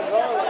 That's all.